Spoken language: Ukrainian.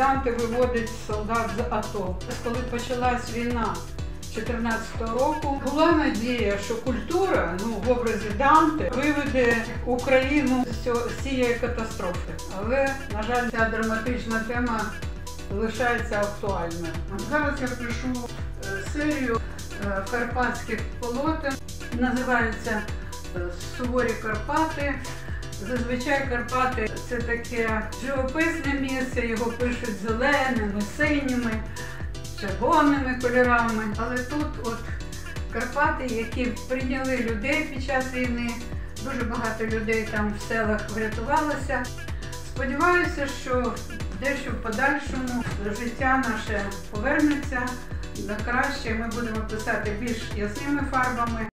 Данте виводить солдат з АТО. Коли почалась війна 2014 року, була надія, що культура ну, в образі Данте виведе Україну з цієї катастрофи. Але, на жаль, ця драматична тема лишається актуальною. Зараз я пишу е, серію е, карпатських полотен. Називається е, Суворі Карпати. Зазвичай Карпати це таке живописне місце, його пишуть зеленими, синіми, червоними кольорами. Але тут от Карпати, які прийняли людей під час війни, дуже багато людей там в селах врятувалося. Сподіваюся, що дещо в подальшому життя наше повернеться на краще. Ми будемо писати більш ясними фарбами.